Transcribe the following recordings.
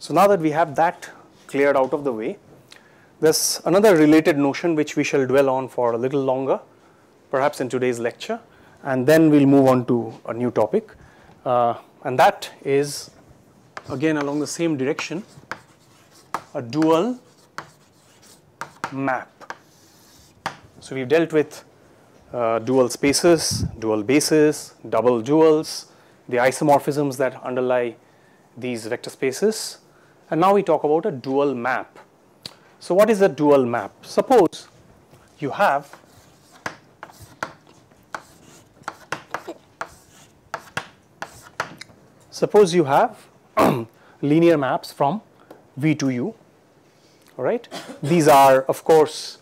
So now that we have that cleared out of the way, there's another related notion which we shall dwell on for a little longer, perhaps in today's lecture, and then we'll move on to a new topic. Uh, and that is again along the same direction, a dual map. So we've dealt with uh, dual spaces, dual bases, double duals, the isomorphisms that underlie these vector spaces. And now we talk about a dual map. So what is a dual map? Suppose you have suppose you have linear maps from V to U, all right? These are of course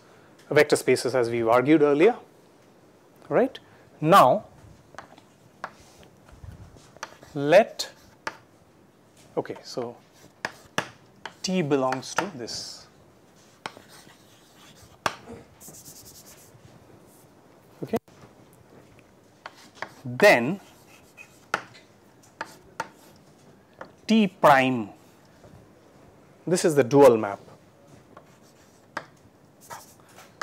vector spaces as we argued earlier, right? Now let, okay, so T belongs to this. Okay. Then T prime, this is the dual map.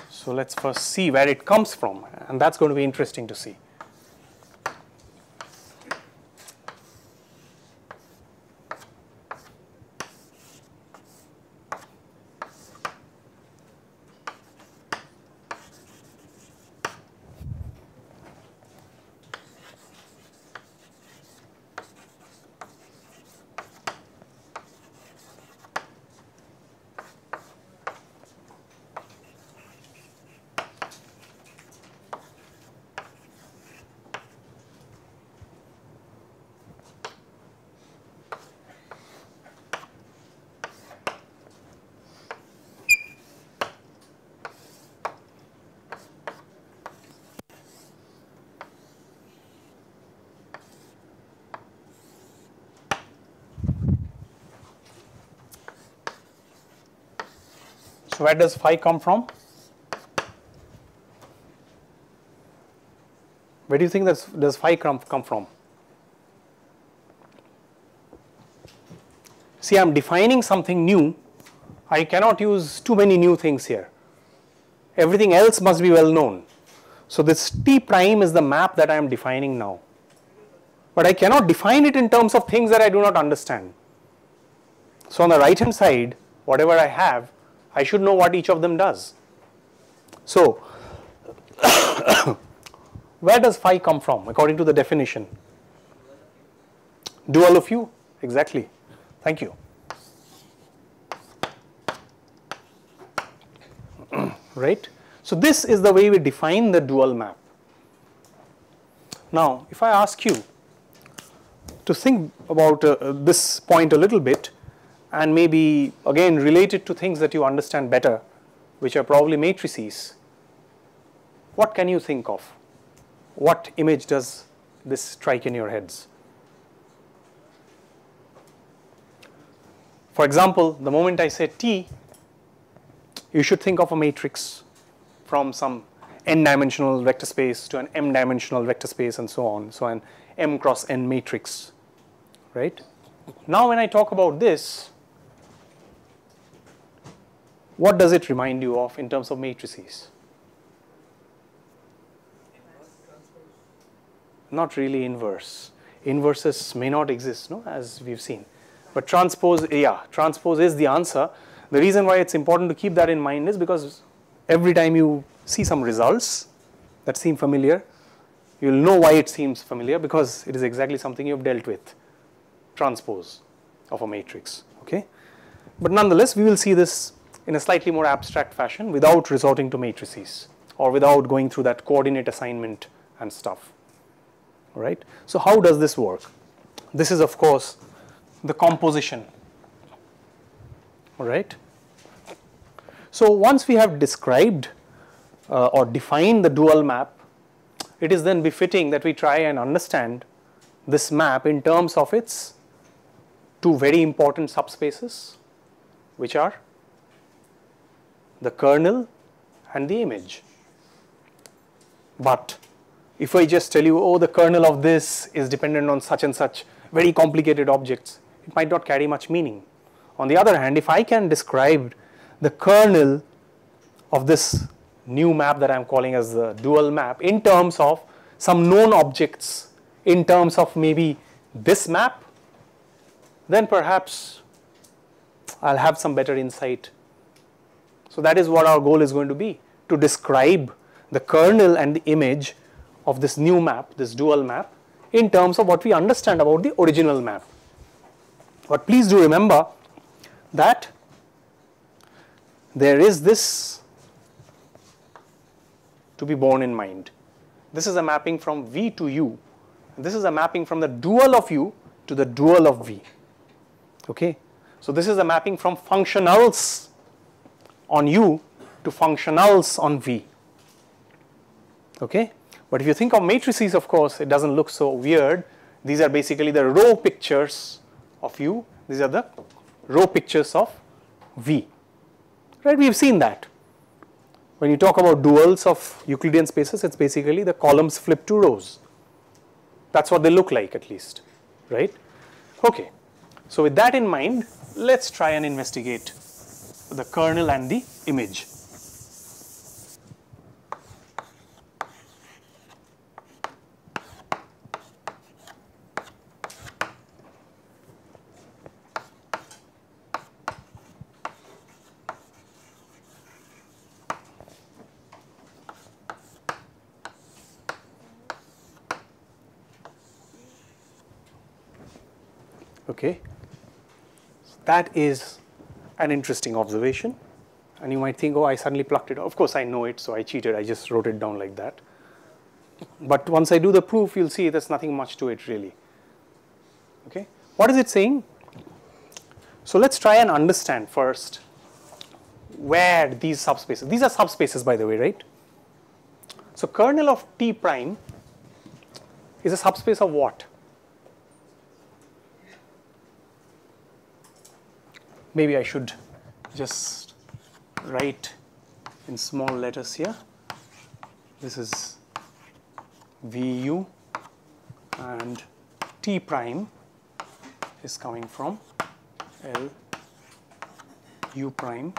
So let's first see where it comes from and that's going to be interesting to see. Where does phi come from? Where do you think does, does phi come, come from? See, I am defining something new. I cannot use too many new things here. Everything else must be well known. So this T prime is the map that I am defining now. But I cannot define it in terms of things that I do not understand. So on the right hand side, whatever I have, I should know what each of them does. So, where does phi come from according to the definition? Dual of u, exactly. Thank you. right? So, this is the way we define the dual map. Now, if I ask you to think about uh, this point a little bit, and maybe again related to things that you understand better, which are probably matrices, what can you think of? What image does this strike in your heads? For example, the moment I say T, you should think of a matrix from some n dimensional vector space to an m dimensional vector space and so on. So an m cross n matrix, right? Now when I talk about this, what does it remind you of in terms of matrices? Not really inverse. Inverses may not exist, no, as we've seen. But transpose, yeah, transpose is the answer. The reason why it's important to keep that in mind is because every time you see some results that seem familiar, you'll know why it seems familiar because it is exactly something you've dealt with, transpose of a matrix, okay? But nonetheless, we will see this in a slightly more abstract fashion without resorting to matrices or without going through that coordinate assignment and stuff. Right. So how does this work? This is of course the composition. All right. So once we have described uh, or defined the dual map, it is then befitting that we try and understand this map in terms of its two very important subspaces, which are the kernel and the image. But if I just tell you, oh, the kernel of this is dependent on such and such very complicated objects, it might not carry much meaning. On the other hand, if I can describe the kernel of this new map that I am calling as the dual map in terms of some known objects, in terms of maybe this map, then perhaps I'll have some better insight. So that is what our goal is going to be, to describe the kernel and the image of this new map, this dual map, in terms of what we understand about the original map. But please do remember that there is this to be borne in mind. This is a mapping from V to U. This is a mapping from the dual of U to the dual of V. Okay? So this is a mapping from functionals on U to functionals on V. Okay? But if you think of matrices, of course, it doesn't look so weird. These are basically the row pictures of U. These are the row pictures of V. Right? We've seen that. When you talk about duals of Euclidean spaces, it's basically the columns flip to rows. That's what they look like at least, right? Okay. So with that in mind, let's try and investigate the kernel and the image. Okay. So that is an interesting observation. And you might think, oh, I suddenly plucked it. Of course, I know it, so I cheated. I just wrote it down like that. But once I do the proof, you'll see there's nothing much to it really. Okay. What is it saying? So let's try and understand first where these subspaces, these are subspaces by the way, right? So kernel of T prime is a subspace of what? Maybe I should just write in small letters here. This is VU and T prime is coming from L U prime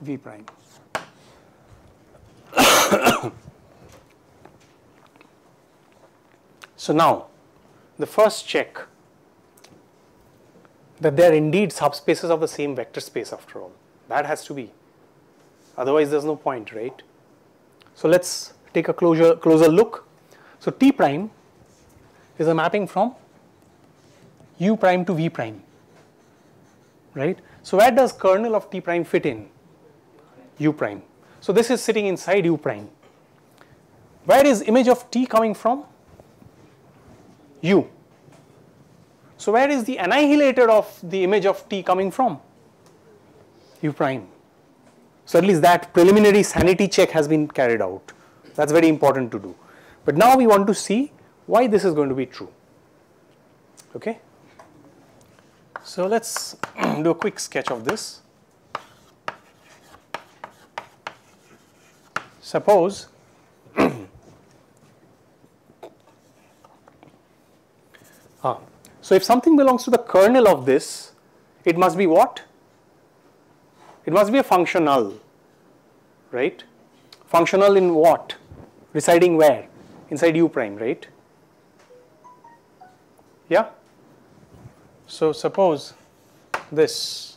V prime. so now the first check that they are indeed subspaces of the same vector space after all. That has to be. Otherwise, there's no point, right? So let's take a closer, closer look. So T prime is a mapping from U prime to V prime, right? So where does kernel of T prime fit in? U prime. So this is sitting inside U prime. Where is image of T coming from? U. So where is the annihilator of the image of T coming from? U prime. So at least that preliminary sanity check has been carried out. That's very important to do. But now we want to see why this is going to be true. Okay. So let's do a quick sketch of this. Suppose ah, so if something belongs to the kernel of this, it must be what? It must be a functional, right? Functional in what? Residing where? Inside u prime, right? Yeah? So suppose this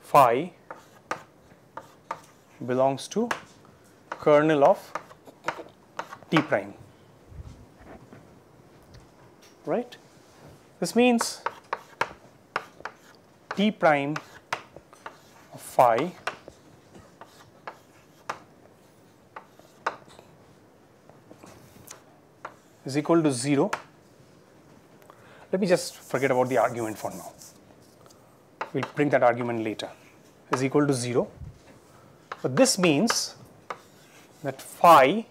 phi belongs to kernel of t prime, right? This means t prime of phi is equal to 0. Let me just forget about the argument for now. We'll bring that argument later. Is equal to 0. But this means that phi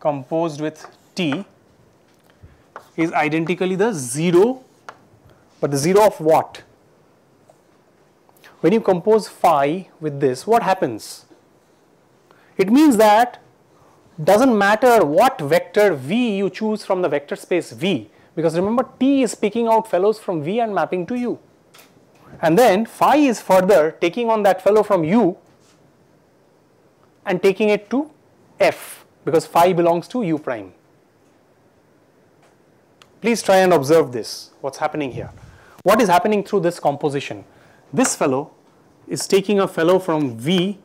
composed with t is identically the 0, but the 0 of what? When you compose phi with this, what happens? It means that doesn't matter what vector v you choose from the vector space v, because remember T is picking out fellows from V and mapping to U. And then phi is further taking on that fellow from U and taking it to F because phi belongs to U prime. Please try and observe this, what's happening here. What is happening through this composition? This fellow is taking a fellow from V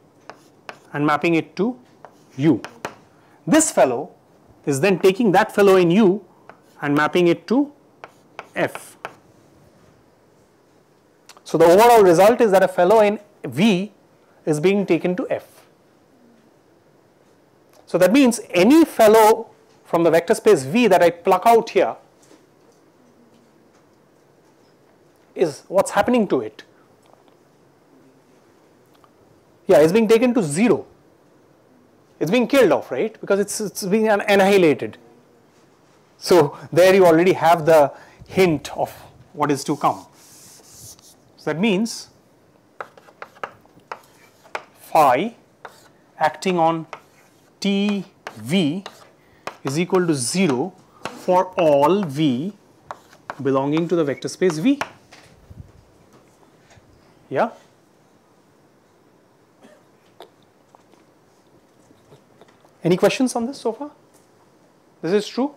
and mapping it to U. This fellow is then taking that fellow in U and mapping it to F. So the overall result is that a fellow in V is being taken to F. So that means any fellow from the vector space V that I pluck out here is what's happening to it. Yeah, it's being taken to 0. It's being killed off, right? Because it's, it's being annihilated. So there you already have the hint of what is to come. So that means phi acting on TV is equal to 0 for all V belonging to the vector space V. Yeah? Any questions on this so far? This is true.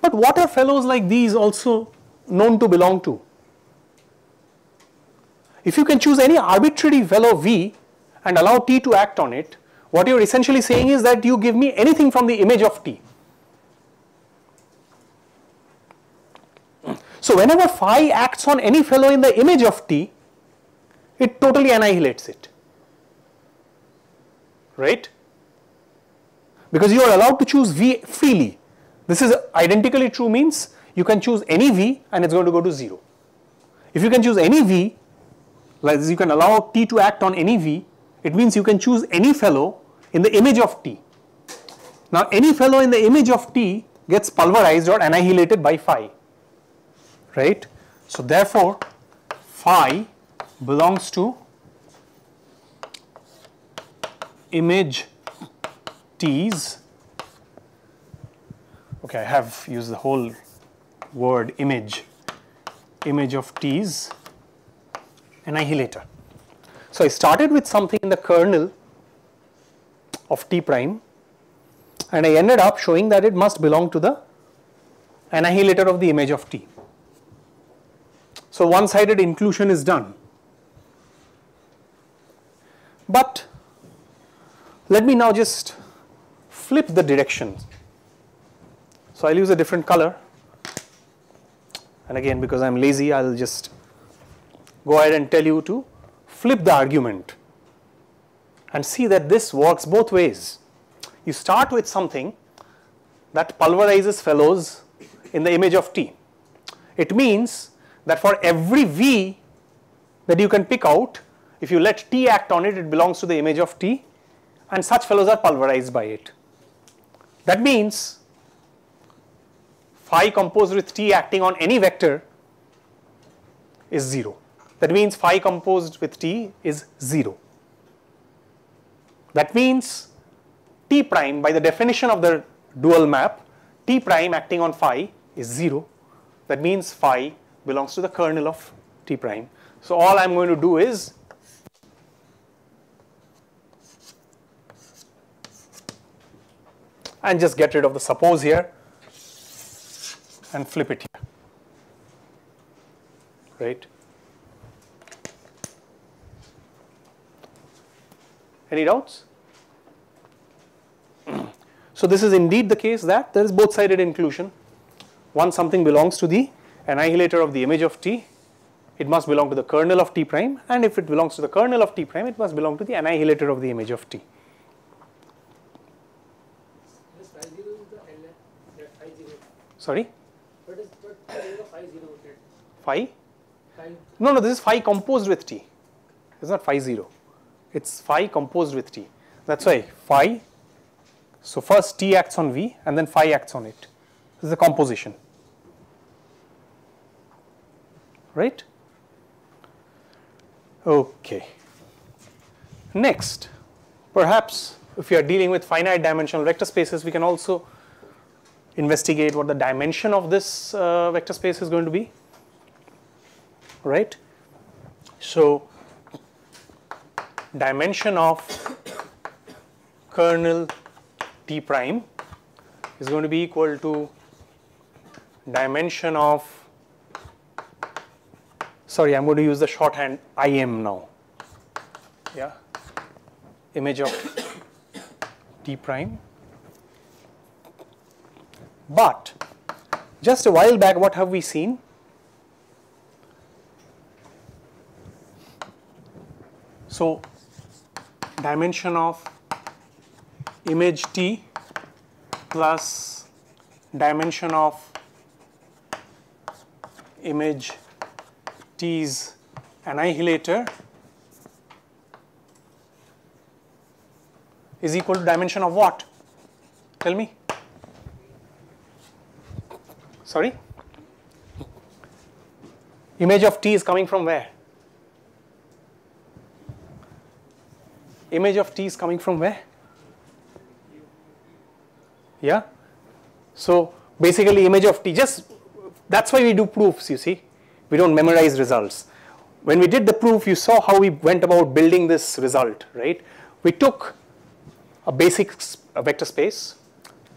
But what are fellows like these also known to belong to? If you can choose any arbitrary fellow V and allow T to act on it, what you're essentially saying is that you give me anything from the image of T. So whenever phi acts on any fellow in the image of T, it totally annihilates it. Right? Because you are allowed to choose V freely. This is identically true means you can choose any V and it's going to go to 0. If you can choose any V, like you can allow T to act on any V, it means you can choose any fellow in the image of T. Now any fellow in the image of T gets pulverized or annihilated by phi, right. So therefore phi belongs to image T's, okay I have used the whole word image, image of T's annihilator. So I started with something in the kernel of T prime and I ended up showing that it must belong to the annihilator of the image of T. So one sided inclusion is done. But let me now just flip the direction. So I'll use a different color and again because I'm lazy I'll just go ahead and tell you to flip the argument and see that this works both ways. You start with something that pulverizes fellows in the image of T. It means that for every V that you can pick out, if you let T act on it, it belongs to the image of T and such fellows are pulverized by it. That means phi composed with T acting on any vector is 0. That means phi composed with T is 0. That means T prime by the definition of the dual map, T prime acting on phi is 0. That means phi belongs to the kernel of T prime. So all I am going to do is and just get rid of the suppose here and flip it here, right. Any doubts? So this is indeed the case that there is both sided inclusion. Once something belongs to the annihilator of the image of T, it must belong to the kernel of T prime and if it belongs to the kernel of T prime, it must belong to the annihilator of the image of T. Sorry? What is what phi zero Phi? No, no, this is phi composed with T. It's not phi zero. It's phi composed with T. That's why phi, so first T acts on V and then phi acts on it. This is the composition. Right? Okay. Next, perhaps if you are dealing with finite dimensional vector spaces, we can also investigate what the dimension of this uh, vector space is going to be, right? So, dimension of kernel T prime is going to be equal to dimension of sorry I'm going to use the shorthand IM now. Yeah. Image of T prime but just a while back what have we seen so dimension of image T plus dimension of image T's annihilator is equal to dimension of what? Tell me. Sorry? Image of T is coming from where? Image of T is coming from where? Yeah? So basically image of T, just that's why we do proofs, you see. We don't memorize results. When we did the proof, you saw how we went about building this result, right? We took a basic a vector space,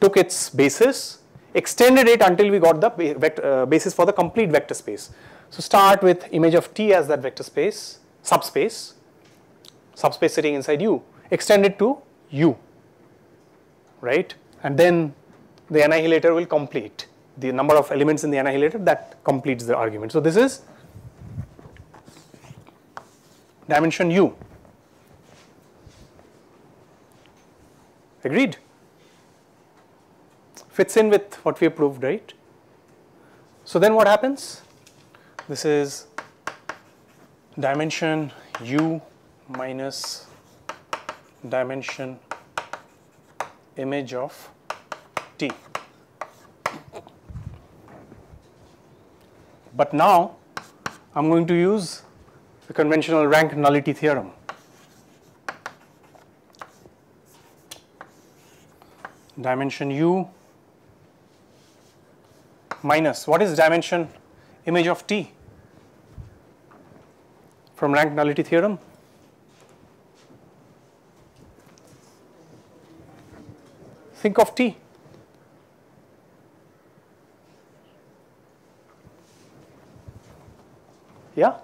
took its basis, extended it until we got the vector, uh, basis for the complete vector space. So start with image of T as that vector space, subspace, subspace sitting inside U, extend it to U, right? And then the annihilator will complete the number of elements in the annihilator that completes the argument. So this is dimension U. Agreed? Fits in with what we proved, right? So then what happens? This is dimension U minus dimension image of T. But now I'm going to use the conventional rank nullity theorem. Dimension u minus what is dimension image of t from rank nullity theorem? Think of t. Yeah?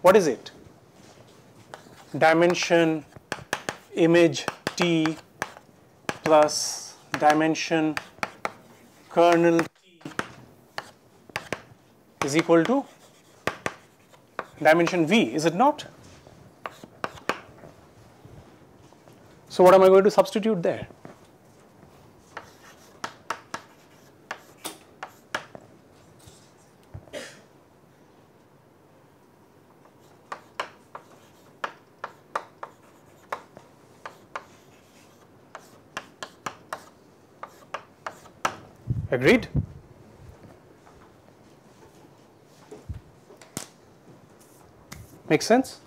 What is it? Dimension image T plus dimension kernel T is equal to dimension V, is it not? So what am I going to substitute there? Agreed? Make sense?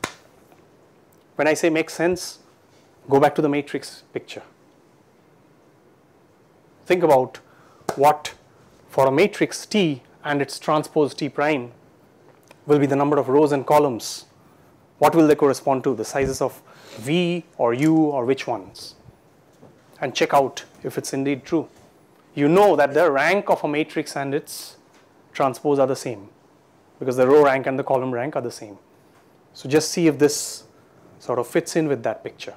When I say make sense, go back to the matrix picture. Think about what for a matrix T and its transpose T prime will be the number of rows and columns. What will they correspond to? The sizes of V or U or which ones? And check out if it's indeed true you know that the rank of a matrix and its transpose are the same because the row rank and the column rank are the same. So just see if this sort of fits in with that picture.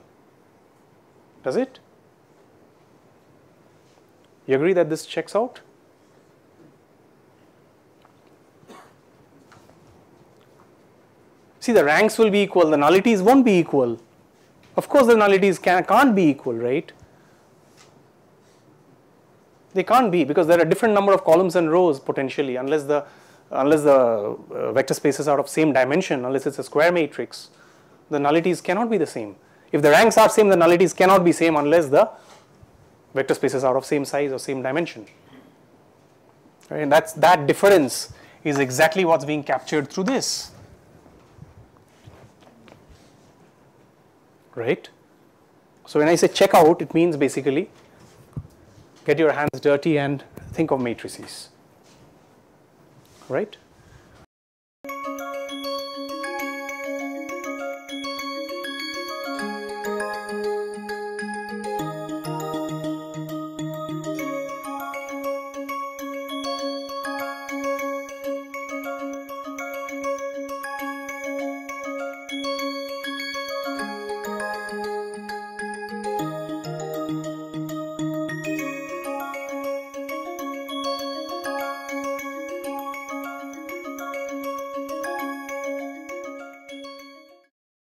Does it? You agree that this checks out? See, the ranks will be equal, the nullities won't be equal. Of course, the nullities can, can't be equal, right? They can't be because there are different number of columns and rows potentially unless the unless the uh, vector spaces are of same dimension, unless it's a square matrix, the nullities cannot be the same. If the ranks are same, the nullities cannot be same unless the vector spaces are of same size or same dimension. Right? And that's that difference is exactly what's being captured through this. Right? So when I say check out, it means basically get your hands dirty and think of matrices, right?